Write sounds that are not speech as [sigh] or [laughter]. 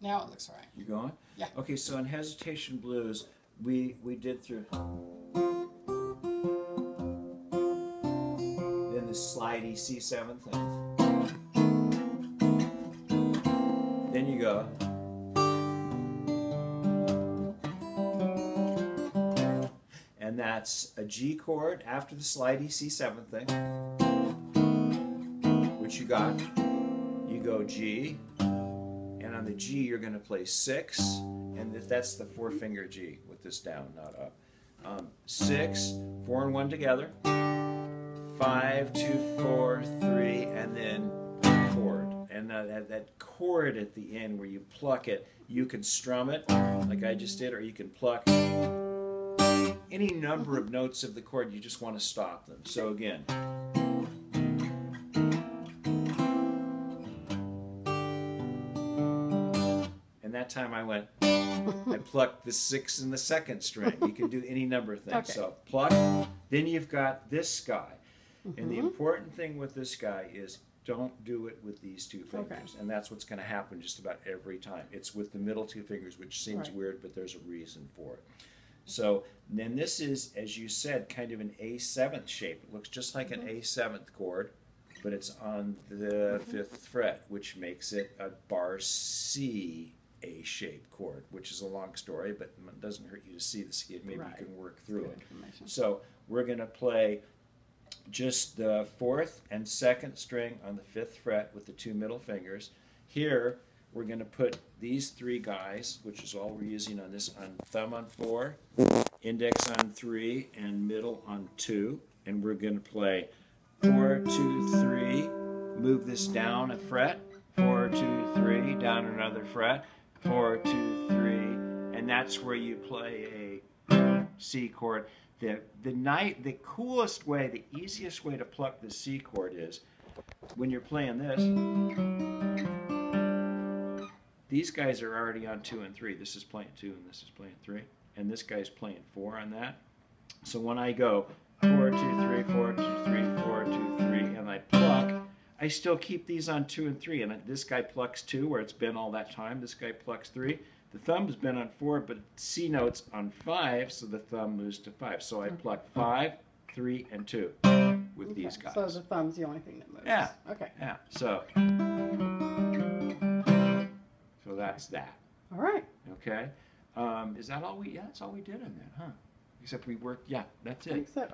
Now it looks all right. You going? Yeah. Okay, so in Hesitation Blues, we we did through. Then the slidey C7 thing. Then you go. And that's a G chord after the slidey C7 thing, which you got. You go G, on the G you're going to play six, and that's the four finger G with this down, not up. Um, six, four and one together, five, two, four, three, and then chord. And uh, that, that chord at the end where you pluck it, you can strum it like I just did, or you can pluck any number of notes of the chord. You just want to stop them. So again. That time I went, I [laughs] plucked the six and the second string. You can do any number of things. Okay. So pluck, then you've got this guy. And the mm-hmm. important thing with this guy is don't do it with these two Okay. fingers. And that's what's going to happen just about every time. It's with the middle two fingers, which seems Right. weird, but there's a reason for it. So then this is, as you said, kind of an A seventh shape. It looks just like an mm-hmm. A seventh chord, but it's on the mm-hmm. fifth fret, which makes it a bar C A shaped chord, which is a long story, but it doesn't hurt you to see the skid. Maybe Right. you can work through it. So we're going to play just the fourth and second string on the fifth fret with the two middle fingers. Here, we're going to put these three guys, which is all we're using on this, on thumb on four, index on three, and middle on two. And we're going to play four, two, three, move this down a fret, four, two, three, down another fret, four, two, three, and that's where you play a C chord. The the night the coolest way, the easiest way to pluck the C chord is when you're playing this. These guys are already on two and three. This is playing two and this is playing three. And this guy's playing four on that. So when I go four, two, three, four, two, three, four, two, three, and I pluck, I still keep these on two and three. And this guy plucks two, where it's been all that time. This guy plucks three. The thumb's been on four, but C note's on five, so the thumb moves to five. So I pluck five, three, and two with Okay, these guys. So the thumb's the only thing that moves. Yeah. Okay. Yeah, so. So that's that. All right. Okay? Um, is that all we, yeah, that's all we did in that, huh? Except we worked, yeah, that's it. so. Okay.